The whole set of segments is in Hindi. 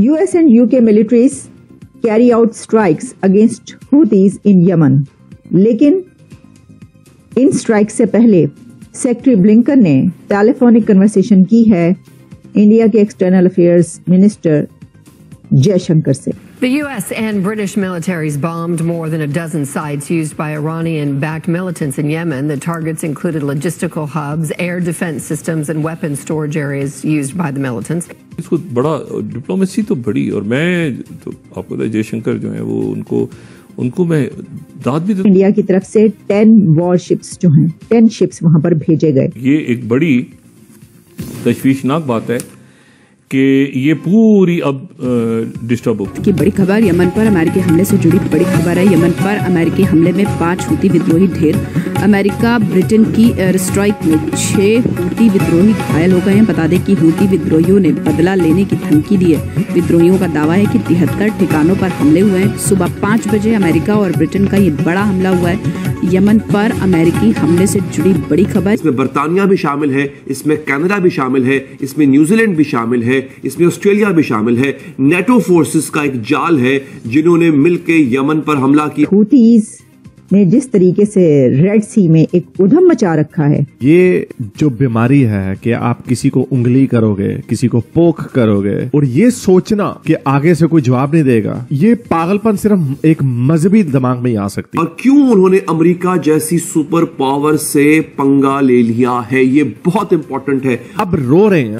US and UK militaries carry out strikes against Houthis in Yemen लेकिन इन स्ट्राइक से पहले सेक्रेटरी ब्लिंकन ने टेलीफोनिक कन्वर्सेशन की है। इंडिया के external affairs minister जयशंकर से The U.S. and British militaries bombed more than a dozen sites used by Iranian-backed militants in Yemen. The targets included logistical hubs, air defense systems, and weapon storage areas used by the militants. इसको बड़ा डिप्लोमेसी तो बड़ी और मैं तो आपको पता है जयशंकर जो है वो उनको उनको मैं दाद भी इंडिया की तरफ से टेन वॉर शिप्स जो हैं टेन शिप्स वहां पर भेजे गए ये एक बड़ी तशवीशनाक बात है कि ये पूरी अब डिस्टर्ब हो की बड़ी खबर यमन पर अमेरिकी हमले से जुड़ी बड़ी खबर है यमन पर अमेरिकी हमले में पाँच हूती विद्रोही ढेर। अमेरिका ब्रिटेन की एयर स्ट्राइक में छह हूती विद्रोही घायल हो गए हैं। बता दें कि हूती विद्रोहियों ने बदला लेने की धमकी दी है। विद्रोहियों का दावा है कि तिहत्तर ठिकानों पर हमले हुए हैं। सुबह पाँच बजे अमेरिका और ब्रिटेन का ये बड़ा हमला हुआ है। यमन पर अमेरिकी हमले से जुड़ी बड़ी खबर। इसमें बर्तानिया भी शामिल है इसमें कनाडा भी शामिल है इसमें न्यूजीलैंड भी शामिल है। इसमें ऑस्ट्रेलिया भी शामिल है। नेटो फोर्सेस का एक जाल है जिन्होंने मिलकर यमन पर हमला किया। हूतीज ने जिस तरीके से रेड सी में एक उधम मचा रखा है। ये जो बीमारी है कि आप किसी को उंगली करोगे किसी को पोख करोगे और ये सोचना कि आगे से कोई जवाब नहीं देगा ये पागलपन सिर्फ़ एक मजहबी दिमाग में ही आ सकती और क्यों उन्होंने अमेरिका जैसी सुपर पावर से पंगा ले लिया है? ये बहुत इंपॉर्टेंट है। अब रो रहे हैं।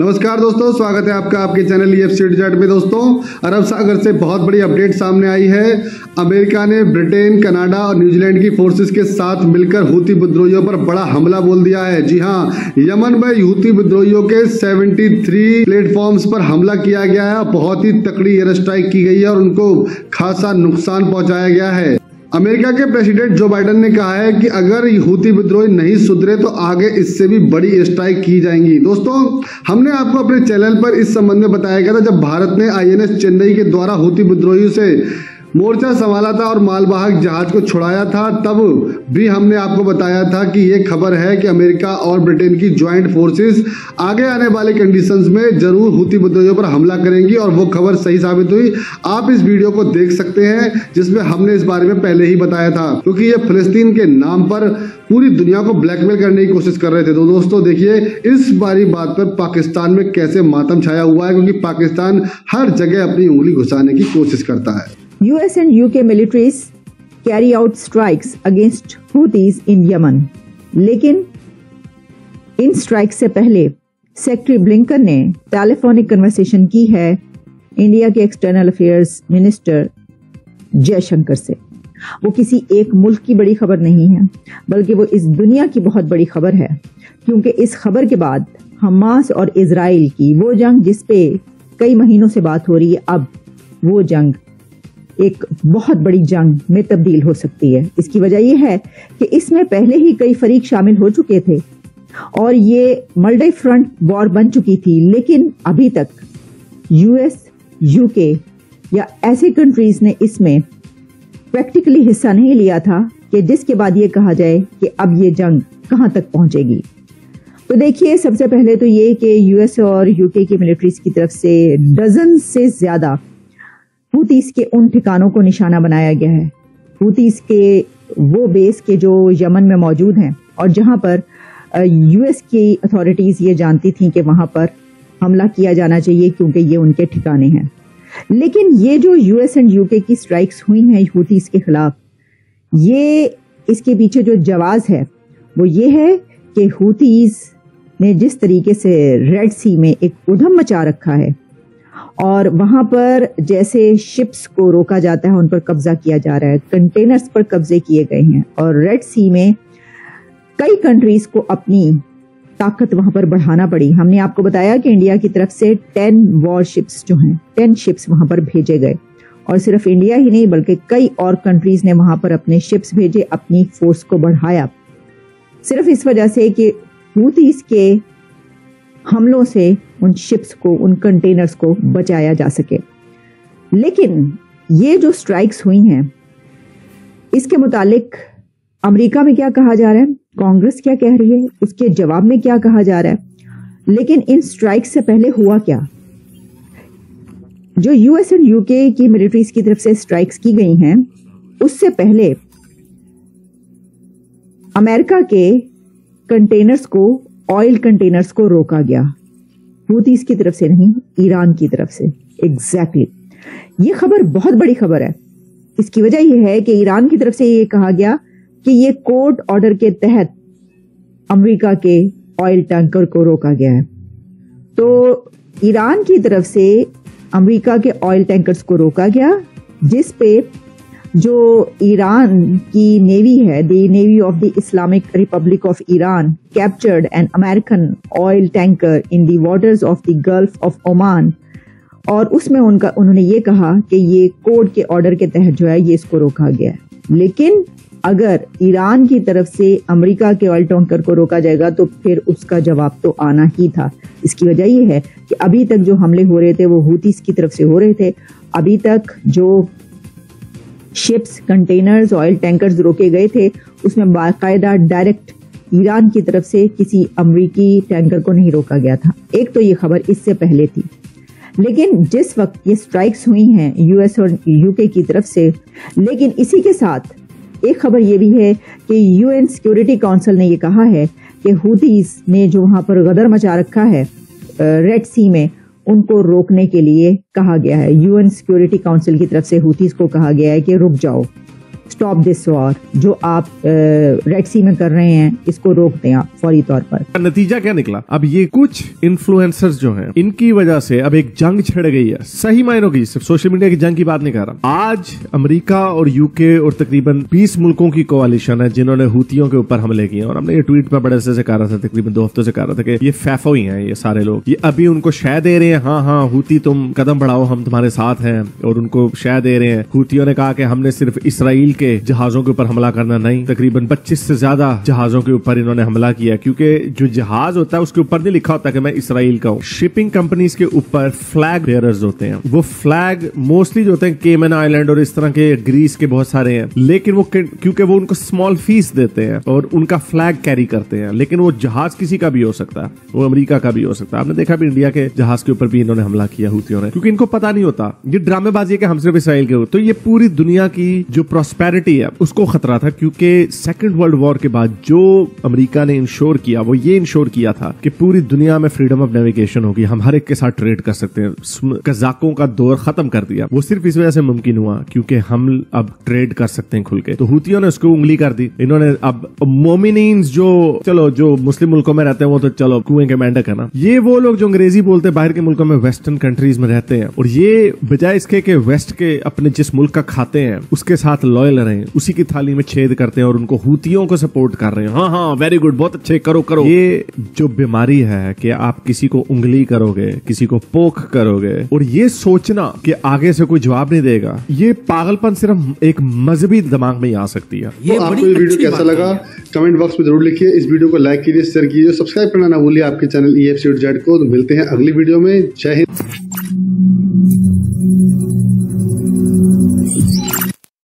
नमस्कार दोस्तों, स्वागत है आपका आपके चैनल ई एफ़ में दोस्तों। अरब सागर से बहुत बड़ी अपडेट सामने आई है। अमेरिका ने ब्रिटेन, कनाडा और न्यूजीलैंड की फोर्सेस के साथ मिलकर हूती विद्रोहियों पर बड़ा हमला बोल दिया है। जी हाँ यमन में हूती विद्रोहियों के 73 प्लेटफॉर्म्स पर हमला किया गया है बहुत ही तकड़ी एयर स्ट्राइक की गई है और उनको खासा नुकसान पहुँचाया गया है। अमेरिका के प्रेसिडेंट जो बाइडन ने कहा है कि अगर हूती विद्रोही नहीं सुधरे तो आगे इससे भी बड़ी स्ट्राइक की जाएँगी। दोस्तों, हमने आपको अपने चैनल पर इस संबंध में बताया गया था जब भारत ने आईएनएस चेन्नई के द्वारा हूती विद्रोही से मोर्चा संभाला था और मालवाहक जहाज़ को छुड़ाया था, तब भी हमने आपको बताया था कि ये खबर है कि अमेरिका और ब्रिटेन की ज्वाइंट फोर्सेस आगे आने वाले कंडीशंस में ज़रूर हूती विद्रोहियों पर हमला करेंगी और वो खबर सही साबित हुई। आप इस वीडियो को देख सकते हैं, जिसमें हमने इस बारे में पहले ही बताया था, क्योंकि ये फिलिस्तीन के नाम पर पूरी दुनिया को ब्लैकमेल करने की कोशिश कर रहे थे। तो दोस्तों, देखिए, इस बारी बात पर पाकिस्तान में कैसे मातम छाया हुआ है, क्योंकि पाकिस्तान हर जगह अपनी उंगली घुसाने की कोशिश करता है। US and UK militaries carry out strikes against Houthis in Yemen. लेकिन इन स्ट्राइक से पहले सेक्रेटरी ब्लिंकन ने टेलीफोनिक कन्वर्सेशन की है इंडिया के एक्सटर्नल अफेयर्स मिनिस्टर जयशंकर से वो किसी एक मुल्क की बड़ी खबर नहीं है, बल्कि वो इस दुनिया की बहुत बड़ी खबर है, क्योंकि इस खबर के बाद हमास और इसराइल की वो जंग जिसपे कई महीनों से बात हो रही है, अब वो जंग एक बहुत बड़ी जंग में तब्दील हो सकती है। इसकी वजह यह है कि इसमें पहले ही कई फरीक शामिल हो चुके थे और ये मल्टी फ्रंट वॉर बन चुकी थी, लेकिन अभी तक यूएस, यूके या ऐसे कंट्रीज़ ने इसमें प्रैक्टिकली हिस्सा नहीं लिया था कि जिसके बाद ये कहा जाए कि अब ये जंग कहाँ तक पहुंचेगी। तो देखिए, सबसे पहले तो ये कि यूएस और यूके की मिलिट्रीज की तरफ़ से डजन से ज़्यादा हूतीस के उन ठिकानों को निशाना बनाया गया है। हूतीस के वो बेस के जो यमन में मौजूद हैं और जहाँ पर यूएस की अथॉरिटीज़ ये जानती थी कि वहाँ पर हमला किया जाना चाहिए क्योंकि ये उनके ठिकाने हैं। लेकिन ये जो यूएस एंड यूके की स्ट्राइक्स हुई हैं हूतीस के खिलाफ, ये इसके पीछे जो जवाब है, वो ये है कि हूतीस ने जिस तरीके से रेड सी में एक उधम मचा रखा है और वहाँ पर जैसे शिप्स को रोका जाता है, उन पर कब्जा किया जा रहा है। कंटेनर्स पर कब्जे किए गए हैं और रेड सी में कई कंट्रीज़ को अपनी ताकत वहाँ पर बढ़ाना पड़ी। हमने आपको बताया कि इंडिया की तरफ़ से टेन वॉर शिप्स जो हैं टेन शिप्स वहाँ पर भेजे गए। और सिर्फ़ इंडिया ही नहीं, बल्कि कई और कंट्रीज़ ने वहाँ पर अपने शिप्स भेजे, अपनी फोर्स को बढ़ाया। सिर्फ़ इस वजह से कि हूतीस के हमलों से उन शिप्स को, उन कंटेनर्स को बचाया जा सके। लेकिन ये जो स्ट्राइक्स हुई हैं, इसके मुतालिक अमेरिका में क्या कहा जा रहा है? कांग्रेस क्या कह रही है? उसके जवाब में क्या कहा जा रहा है? लेकिन इन स्ट्राइक से पहले हुआ क्या? जो यूएस एंड यूके की मिलिट्रीज की तरफ़ से स्ट्राइक्स की गई हैं, उससे पहले अमेरिका के कंटेनर्स को ऑयल कंटेनर्स को रोका गया। हूतीस की तरफ़ से नहीं ईरान की तरफ़ से। Exactly exactly. ये खबर बहुत बड़ी खबर है। इसकी वजह यह है कि ईरान की तरफ़ से ये कहा गया कि ये कोर्ट ऑर्डर के तहत अमेरिका के ऑयल टैंकर को रोका गया है। तो ईरान की तरफ़ से अमेरिका के ऑयल टैंकर्स को रोका गया, जिस पे जो ईरान की नेवी है the navy of the Islamic Republic of Iran captured an American oil tanker in the waters of the Gulf of Oman और उसमें उनका, उन्होंने ये कहा कि ये कोर्ट के ऑर्डर के तहत जो है, ये इसको रोका गया लेकिन अगर ईरान की तरफ़ से अमेरिका के ऑयल टैंकर को रोका जाएगा तो फिर उसका जवाब तो आना ही था। इसकी वजह यह है कि अभी तक जो हमले हो रहे थे, वो हूतीस की तरफ़ से हो रहे थे। अभी तक जो शिप्स कंटेनर्स ऑयल टैंकर्स रोके गए थे। उसमें बाकायदा डायरेक्ट ईरान की तरफ़ से किसी अमरीकी टैंकर को नहीं रोका गया था। एक तो ये खबर इससे पहले थी। लेकिन जिस वक्त ये स्ट्राइक्स हुई हैं यूएस और यूके की तरफ़ से, लेकिन इसी के साथ एक खबर ये भी है कि यूएन सिक्योरिटी काउंसिल ने ये कहा है कि हुदीज ने जो वहाँ पर गदर मचा रखा है रेड सी में उनको रोकने के लिए कहा गया है। यूएन सिक्योरिटी काउंसिल की तरफ़ से हुतीस को कहा गया है कि रुक जाओ। स्टॉप दिस वॉर जो आप रेड सी में कर रहे हैं, इसको रोक दें आप, फौरी तौर पर। नतीजा क्या निकला? अब ये कुछ इन्फ्लुएंसर्स जो हैं, इनकी वजह से अब एक जंग छिड़ गई है। सही मायनों की, सिर्फ़ सोशल मीडिया की जंग की बात नहीं कर रहा। आज अमेरिका और यूके और तकरीबन 20 मुल्कों की कोalition है, जिन्होंने हूतियों के ऊपर हमले किए और हमने ये ट्वीट पर बड़े से कहा रहा था, तकरीबन दो हफ्तों से कहा रहा था कि ये फैफो ही है, ये सारे लोग। ये अभी उनको शह दे रहे हैं हाँ हाँ हूती तुम कदम बढ़ाओ, हम तुम्हारे साथ हैं। और उनको शह दे रहे हैं। हूतियों ने कहा कि हमने सिर्फ़ इसराइल के जहाजों के ऊपर हमला करना नहीं। तकरीबन 25 से ज़्यादा जहाजों के ऊपर इन्होंने हमला किया, क्योंकि जो जहाज़ होता है, उसके ऊपर नहीं लिखा होता कि मैं इसराइल का हूँ। शिपिंग कंपनीज़ के ऊपर फ्लैग बेयरर्स होते हैं। वो फ्लैग मोस्टली जो होते हैं केमन आइलैंड और इस तरह के ग्रीस के बहुत सारे हैं। लेकिन वो क्योंकि वो उनको स्मॉल फ़ीस देते हैं और उनका फ्लैग कैरी करते हैं। लेकिन वो जहाज़ किसी का भी हो सकता है, वो अमरीका का भी हो सकता है। आपने देखा भी इंडिया के जहाज़ के ऊपर भी इन्होंने हमला किया हुतियों ने। क्योंकि इनको पता नहीं होता। ये ड्रामेबाजी है कि हम सिर्फ़ इसराइल के हो। तो ये पूरी दुनिया की जो प्रोस्पेरिटी है। उसको खतरा था क्योंकि सेकेंड वर्ल्ड वॉर के बाद जो अमेरिका ने इंश्योर किया, वो ये इंश्योर किया था कि पूरी दुनिया में फ्रीडम ऑफ़ नेविगेशन होगी। हम हर एक के साथ ट्रेड कर सकते हैं। कजाकों का दौर खत्म कर दिया। वो सिर्फ़ इस वजह से मुमकिन हुआ क्योंकि हम अब ट्रेड कर सकते हैं खुल के। तो हुतियों ने उसको उंगली कर दी। इन्होंने अब मोमिन जो, चलो, जो मुस्लिम मुल्कों में रहते हैं, वो तो चलो, कुएँ के मेंढक है ना। ये वो लोग जो अंग्रेज़ी बोलते हैं, बाहर के मुल्कों में वेस्टर्न कंट्रीज़ में रहते हैं। और ये बजाय इसके के वेस्ट के अपने जिस मुल्क का खाते हैं, उसके साथ लॉयल रहे उसी की थाली में छेद करते हैं और उनको हुतियों को सपोर्ट कर रहे हैं। हाँ हाँ वेरी गुड बहुत अच्छे करो करो। ये जो बीमारी है कि आप किसी को उंगली करोगे किसी को पोख करोगे और ये सोचना कि आगे से कोई जवाब नहीं देगा ये पागलपन सिर्फ़ एक मजहबी दिमाग में ही आ सकती है। ये तो आपको ये वीडियो कैसा लगा? कमेंट बॉक्स में ज़रूर लिखिए इस वीडियो को लाइक कीजिए शेयर कीजिए सब्सक्राइब करना ना भूलिए आपके चैनल ई एफ़ को। तो मिलते हैं अगली वीडियो में। जय हिंद।